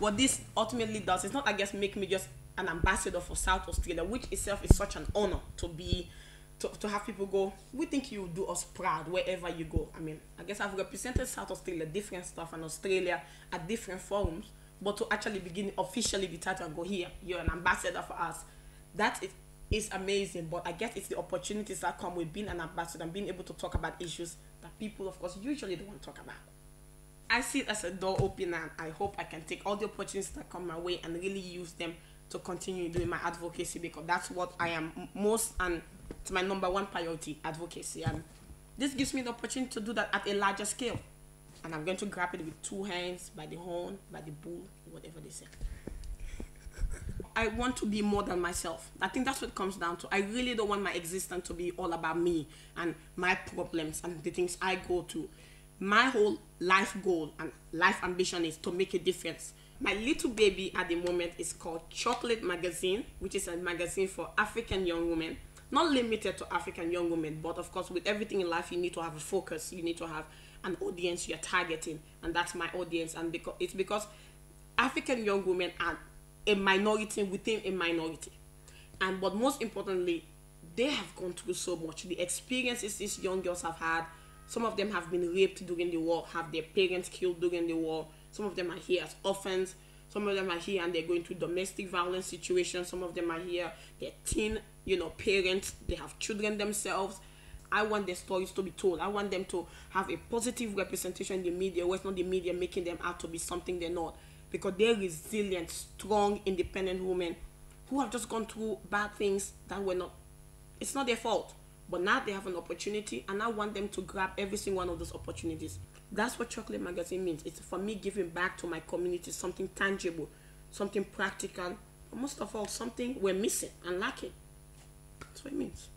what this ultimately does is not, I guess, make me just an ambassador for South Australia, which itself is such an honor to be to, to have people go, we think you do us proud wherever you go. I mean, I guess I've represented South Australia, different stuff, and Australia at different forums, but to actually begin officially the title and go here, you're an ambassador for us. That is, is amazing, but I guess it's the opportunities that come with being an ambassador and being able to talk about issues that people, of course, usually don't want to talk about. I see it as a door opener, and I hope I can take all the opportunities that come my way and really use them to continue doing my advocacy because that's what I am most and it's my number one priority advocacy. And this gives me the opportunity to do that at a larger scale. And I'm going to grab it with two hands by the horn by the bull whatever they say. I want to be more than myself. I think that's what it comes down to. I really don't want my existence to be all about me and my problems and the things I go to my whole life goal and life ambition is to make a difference my little baby at the moment is called Chocolate Magazine, which is a magazine for African young women. Not limited to African young women, but of course, with everything in life, you need to have a focus. You need to have an audience you're targeting, and that's my audience. And because it's because African young women are a minority within a minority, and but most importantly, they have gone through so much. The experiences these young girls have had, some of them have been raped during the war, have their parents killed during the war some of them are here as orphans. Some of them are here and they're going through domestic violence situations. Some of them are here, they're teen, you know, parents, they have children themselves. I want their stories to be told. I want them to have a positive representation in the media, where it's not the media making them out to be something they're not. Because they're resilient, strong, independent women who have just gone through bad things that were not, it's not their fault. But now they have an opportunity, and I want them to grab every single one of those opportunities. That's what Chocolate Magazine means. It's for me giving back to my community something tangible, something practical, most of all, something we're missing and lacking. That's what it means.